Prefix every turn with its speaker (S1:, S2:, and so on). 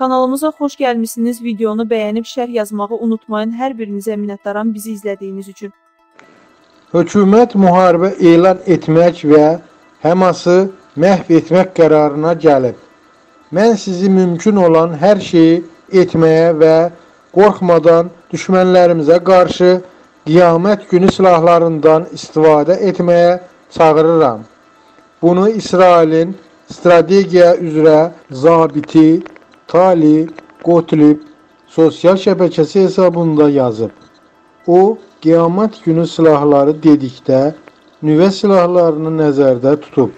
S1: Kanalımıza xoş gəlmisiniz. Videonu bəyənib şərh yazmağı unutmayın. Hər birinizə minnətdaram bizi izlədiyiniz üçün.
S2: Hökumət müharibə elan etmək və Həması məhv etmək qərarına gəlib. Mən sizi mümkün olan hər şeyi etməyə və qorxmadan düşmənlərimizə qarşı qiyamət günü silahlarından istifadə etməyə çağırıram. Bunu İsrailin strategiya üzrə zabiti Tali Gotlib sosial şəbəkəsi hesabında yazıb. O, qiyamət günü silahları dedikdə nüvə silahlarını nəzərdə tutub.